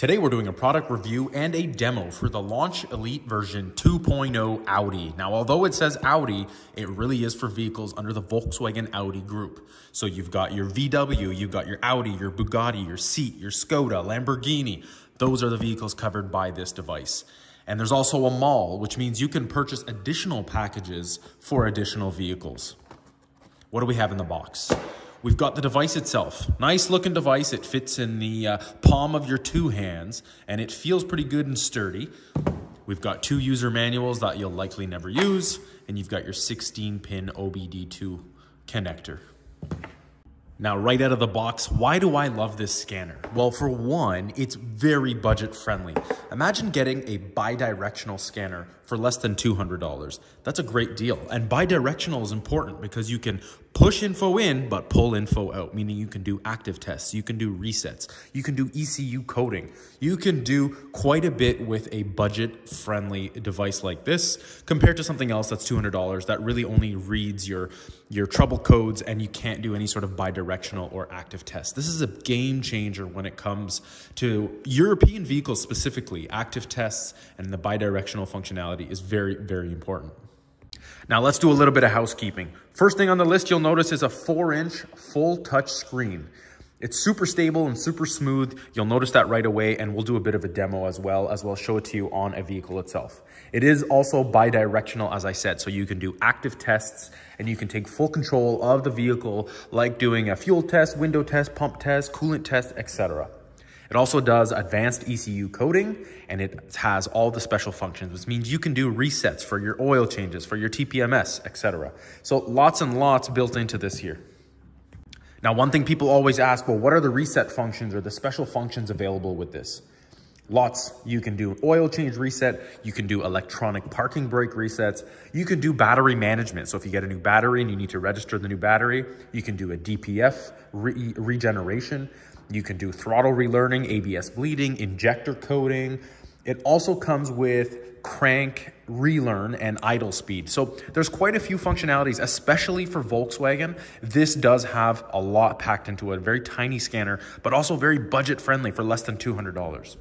Today we're doing a product review and a demo for the Launch Elite version 2.0 Audi. Now, although it says Audi, it really is for vehicles under the Volkswagen Audi group. So you've got your VW, you've got your Audi, your Bugatti, your Seat, your Skoda, Lamborghini. Those are the vehicles covered by this device. And there's also a mall, which means you can purchase additional packages for additional vehicles. What do we have in the box? We've got the device itself. Nice looking device. It fits in the uh, palm of your two hands and it feels pretty good and sturdy. We've got two user manuals that you'll likely never use and you've got your 16 pin OBD2 connector. Now, right out of the box, why do I love this scanner? Well, for one, it's very budget friendly. Imagine getting a bi-directional scanner for less than $200. That's a great deal. And bi-directional is important because you can push info in, but pull info out, meaning you can do active tests, you can do resets, you can do ECU coding. You can do quite a bit with a budget friendly device like this compared to something else that's $200 that really only reads your, your trouble codes and you can't do any sort of bi-directional or active test. This is a game changer when it comes to European vehicles specifically. Active tests and the bi-directional functionality is very, very important. Now let's do a little bit of housekeeping. First thing on the list you'll notice is a four inch full touch screen. It's super stable and super smooth. You'll notice that right away and we'll do a bit of a demo as well as well show it to you on a vehicle itself. It is also bi-directional as I said, so you can do active tests and you can take full control of the vehicle like doing a fuel test, window test, pump test, coolant test, etc. It also does advanced ECU coding and it has all the special functions, which means you can do resets for your oil changes, for your TPMS, etc. So lots and lots built into this here. Now, one thing people always ask, well, what are the reset functions or the special functions available with this? Lots. You can do oil change reset. You can do electronic parking brake resets. You can do battery management. So if you get a new battery and you need to register the new battery, you can do a DPF re regeneration. You can do throttle relearning, ABS bleeding, injector coding. It also comes with crank relearn and idle speed. So there's quite a few functionalities, especially for Volkswagen. This does have a lot packed into a very tiny scanner, but also very budget friendly for less than $200.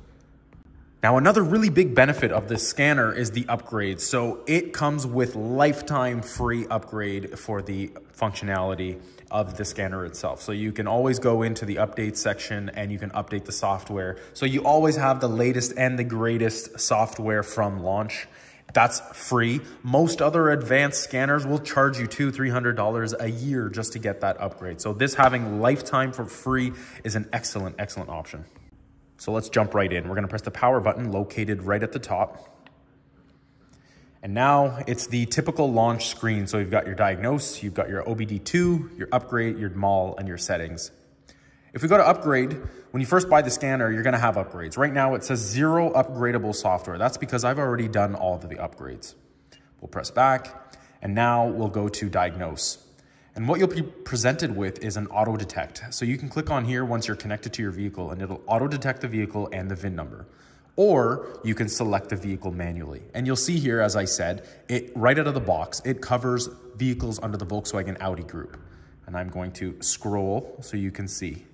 Now, another really big benefit of this scanner is the upgrade. So it comes with lifetime free upgrade for the functionality of the scanner itself. So you can always go into the update section and you can update the software. So you always have the latest and the greatest software from launch. That's free. Most other advanced scanners will charge you two, $300 a year just to get that upgrade. So this having lifetime for free is an excellent, excellent option. So let's jump right in. We're gonna press the power button located right at the top. And now it's the typical launch screen. So you've got your diagnose, you've got your OBD2, your upgrade, your mall, and your settings. If we go to upgrade, when you first buy the scanner, you're gonna have upgrades. Right now it says zero upgradable software. That's because I've already done all of the upgrades. We'll press back, and now we'll go to diagnose. And what you'll be presented with is an auto detect. So you can click on here once you're connected to your vehicle and it'll auto detect the vehicle and the VIN number. Or you can select the vehicle manually. And you'll see here, as I said, it right out of the box, it covers vehicles under the Volkswagen Audi group. And I'm going to scroll so you can see.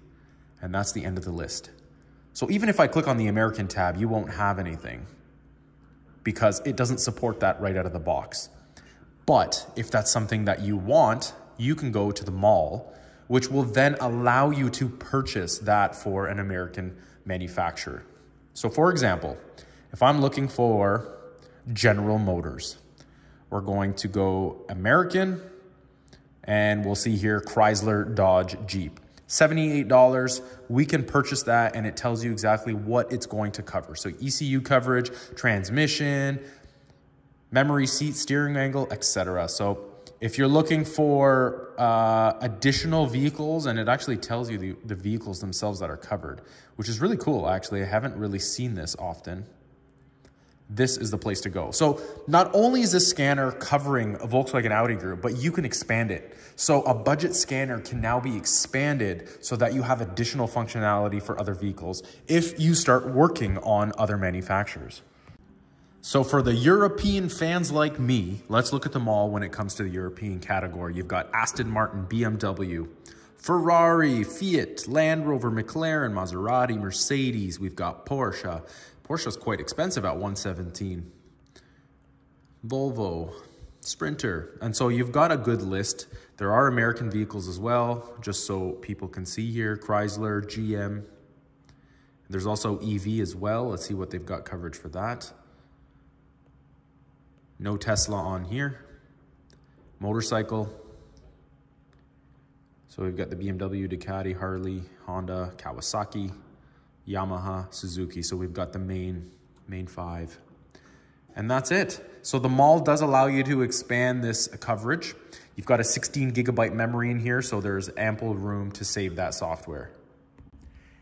And that's the end of the list. So even if I click on the American tab, you won't have anything because it doesn't support that right out of the box. But if that's something that you want, you can go to the mall, which will then allow you to purchase that for an American manufacturer. So for example, if I'm looking for General Motors, we're going to go American and we'll see here Chrysler, Dodge, Jeep. $78, we can purchase that and it tells you exactly what it's going to cover. So ECU coverage, transmission, memory seat, steering angle, etc. So if you're looking for uh, additional vehicles, and it actually tells you the, the vehicles themselves that are covered, which is really cool, actually. I haven't really seen this often. This is the place to go. So not only is this scanner covering a Volkswagen Audi group, but you can expand it. So a budget scanner can now be expanded so that you have additional functionality for other vehicles if you start working on other manufacturers. So for the European fans like me, let's look at them all when it comes to the European category. You've got Aston Martin, BMW, Ferrari, Fiat, Land Rover, McLaren, Maserati, Mercedes. We've got Porsche. Porsche's quite expensive at 117. Volvo, Sprinter. And so you've got a good list. There are American vehicles as well, just so people can see here. Chrysler, GM. There's also EV as well. Let's see what they've got coverage for that. No Tesla on here. Motorcycle. So we've got the BMW, Ducati, Harley, Honda, Kawasaki, Yamaha, Suzuki. So we've got the main, main five. And that's it. So the mall does allow you to expand this coverage. You've got a 16 gigabyte memory in here, so there's ample room to save that software.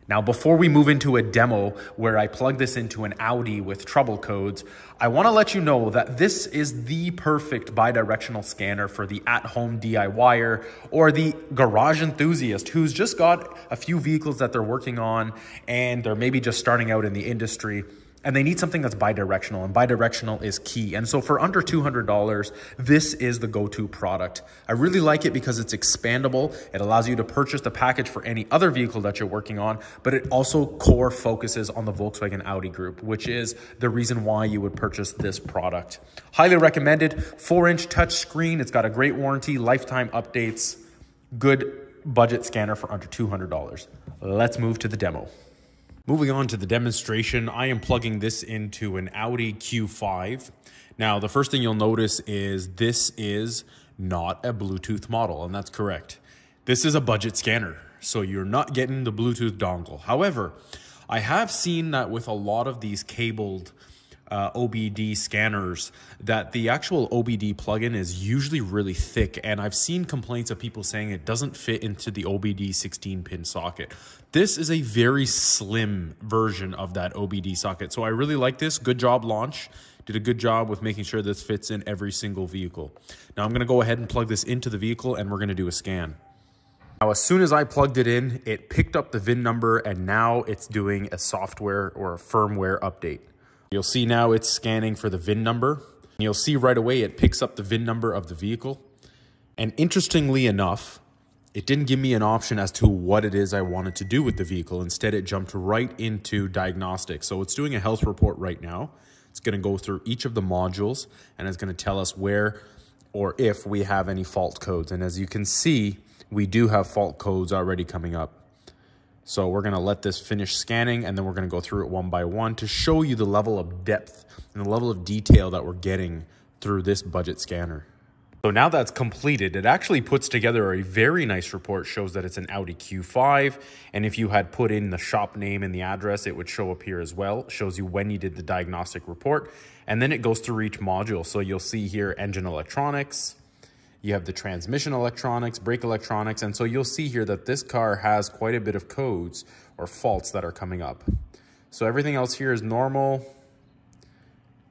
Now, before we move into a demo where I plug this into an Audi with trouble codes, I wanna let you know that this is the perfect bidirectional scanner for the at-home DIYer or the garage enthusiast who's just got a few vehicles that they're working on and they're maybe just starting out in the industry and they need something that's bidirectional and bidirectional is key. And so for under $200, this is the go-to product. I really like it because it's expandable. It allows you to purchase the package for any other vehicle that you're working on, but it also core focuses on the Volkswagen Audi group, which is the reason why you would purchase this product. Highly recommended, four inch touch screen. It's got a great warranty, lifetime updates, good budget scanner for under $200. Let's move to the demo. Moving on to the demonstration, I am plugging this into an Audi Q5. Now, the first thing you'll notice is this is not a Bluetooth model, and that's correct. This is a budget scanner, so you're not getting the Bluetooth dongle. However, I have seen that with a lot of these cabled uh, OBD scanners that the actual OBD plugin is usually really thick. And I've seen complaints of people saying it doesn't fit into the OBD 16 pin socket. This is a very slim version of that OBD socket. So I really like this. Good job launch. Did a good job with making sure this fits in every single vehicle. Now I'm gonna go ahead and plug this into the vehicle and we're gonna do a scan. Now, as soon as I plugged it in, it picked up the VIN number and now it's doing a software or a firmware update. You'll see now it's scanning for the VIN number. You'll see right away it picks up the VIN number of the vehicle. And interestingly enough, it didn't give me an option as to what it is I wanted to do with the vehicle. Instead, it jumped right into diagnostics. So it's doing a health report right now. It's going to go through each of the modules and it's going to tell us where or if we have any fault codes. And as you can see, we do have fault codes already coming up. So we're going to let this finish scanning and then we're going to go through it one by one to show you the level of depth and the level of detail that we're getting through this budget scanner. So now that's completed, it actually puts together a very nice report, shows that it's an Audi Q5. And if you had put in the shop name and the address, it would show up here as well. It shows you when you did the diagnostic report. And then it goes through each module. So you'll see here engine electronics, you have the transmission electronics, brake electronics, and so you'll see here that this car has quite a bit of codes or faults that are coming up. So everything else here is normal.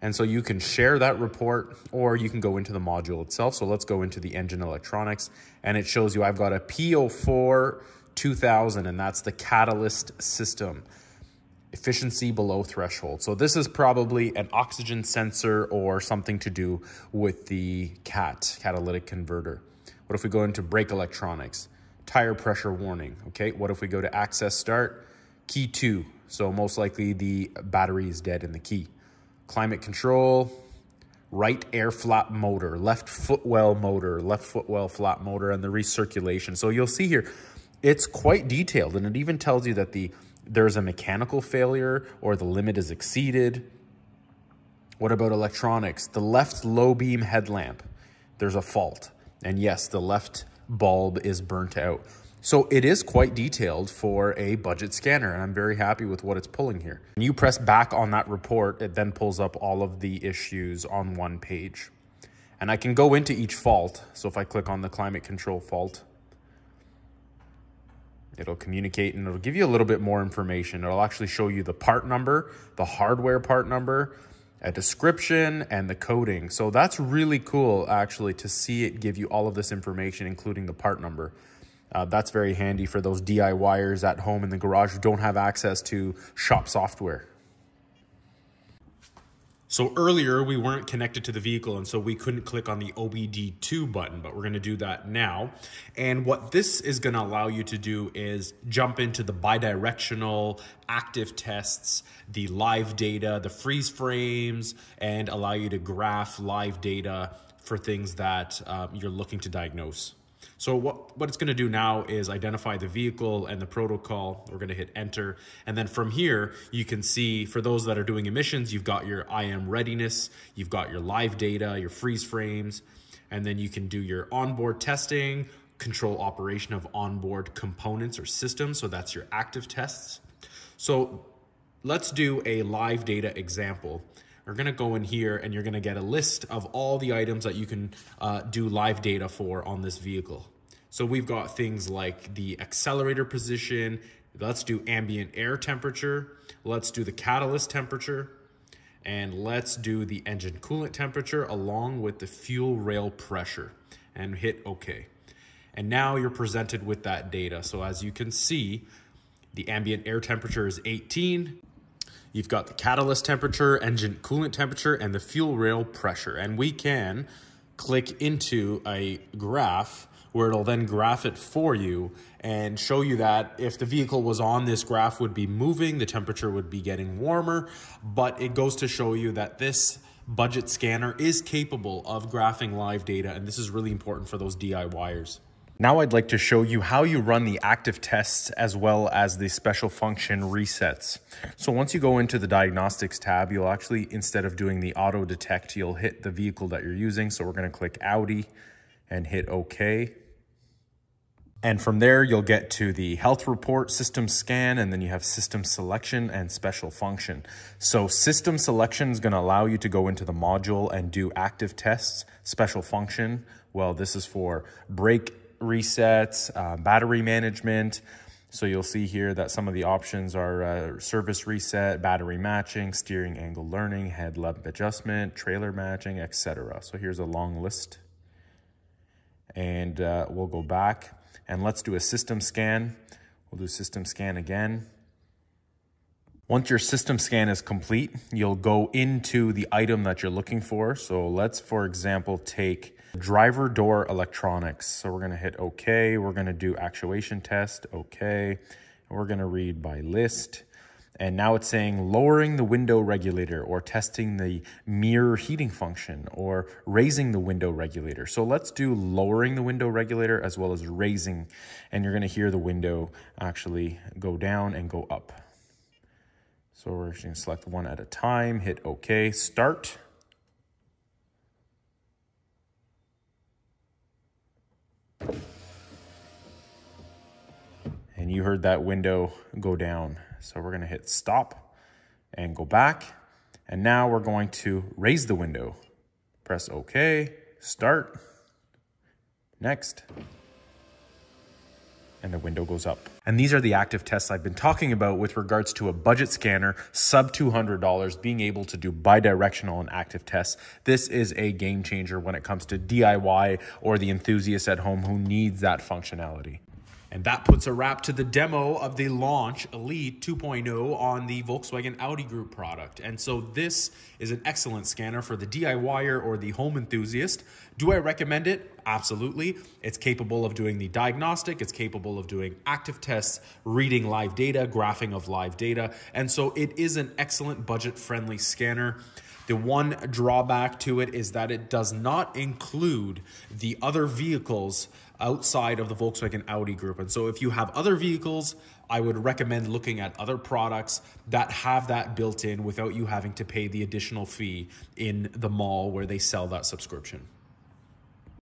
And so you can share that report or you can go into the module itself. So let's go into the engine electronics and it shows you I've got a P04 2000 and that's the catalyst system efficiency below threshold. So this is probably an oxygen sensor or something to do with the CAT, catalytic converter. What if we go into brake electronics? Tire pressure warning, okay? What if we go to access start? Key two, so most likely the battery is dead in the key. Climate control, right air flap motor, left footwell motor, left footwell flap motor, and the recirculation. So you'll see here, it's quite detailed, and it even tells you that the there's a mechanical failure or the limit is exceeded. What about electronics? The left low beam headlamp, there's a fault. And yes, the left bulb is burnt out. So it is quite detailed for a budget scanner, and I'm very happy with what it's pulling here. When you press back on that report, it then pulls up all of the issues on one page. And I can go into each fault. So if I click on the climate control fault, It'll communicate and it'll give you a little bit more information. It'll actually show you the part number, the hardware part number, a description, and the coding. So that's really cool actually to see it give you all of this information, including the part number. Uh, that's very handy for those DIYers at home in the garage who don't have access to shop software. So earlier we weren't connected to the vehicle and so we couldn't click on the OBD2 button, but we're gonna do that now. And what this is gonna allow you to do is jump into the bidirectional active tests, the live data, the freeze frames, and allow you to graph live data for things that uh, you're looking to diagnose. So what, what it's gonna do now is identify the vehicle and the protocol. We're gonna hit enter. And then from here, you can see for those that are doing emissions, you've got your IM readiness, you've got your live data, your freeze frames, and then you can do your onboard testing, control operation of onboard components or systems. So that's your active tests. So let's do a live data example going to go in here and you're to get a list of all the items that you can uh, do live data for on this vehicle. So we've got things like the accelerator position. Let's do ambient air temperature. Let's do the catalyst temperature. And let's do the engine coolant temperature along with the fuel rail pressure and hit OK. And now you're presented with that data. So as you can see, the ambient air temperature is 18. You've got the catalyst temperature, engine coolant temperature, and the fuel rail pressure. And we can click into a graph where it'll then graph it for you and show you that if the vehicle was on this graph would be moving, the temperature would be getting warmer, but it goes to show you that this budget scanner is capable of graphing live data, and this is really important for those DIYers. Now I'd like to show you how you run the active tests as well as the special function resets. So once you go into the diagnostics tab, you'll actually, instead of doing the auto detect, you'll hit the vehicle that you're using. So we're gonna click Audi and hit okay. And from there, you'll get to the health report, system scan, and then you have system selection and special function. So system selection is gonna allow you to go into the module and do active tests, special function. Well, this is for brake resets, uh, battery management. So you'll see here that some of the options are uh, service reset, battery matching, steering angle learning, headlamp adjustment, trailer matching, etc. So here's a long list. And uh, we'll go back and let's do a system scan. We'll do system scan again. Once your system scan is complete, you'll go into the item that you're looking for. So let's, for example, take driver door electronics. So we're gonna hit okay. We're gonna do actuation test, okay. And we're gonna read by list. And now it's saying lowering the window regulator or testing the mirror heating function or raising the window regulator. So let's do lowering the window regulator as well as raising. And you're gonna hear the window actually go down and go up. So we're just gonna select one at a time, hit okay, start. You heard that window go down. So we're gonna hit stop and go back. And now we're going to raise the window. Press okay, start, next and the window goes up. And these are the active tests I've been talking about with regards to a budget scanner, sub $200, being able to do bidirectional and active tests. This is a game changer when it comes to DIY or the enthusiast at home who needs that functionality. And that puts a wrap to the demo of the Launch Elite 2.0 on the Volkswagen Audi Group product. And so this is an excellent scanner for the DIYer or the home enthusiast. Do I recommend it? Absolutely. It's capable of doing the diagnostic, it's capable of doing active tests, reading live data, graphing of live data. And so it is an excellent budget friendly scanner. The one drawback to it is that it does not include the other vehicles outside of the Volkswagen Audi group. And so if you have other vehicles, I would recommend looking at other products that have that built in without you having to pay the additional fee in the mall where they sell that subscription.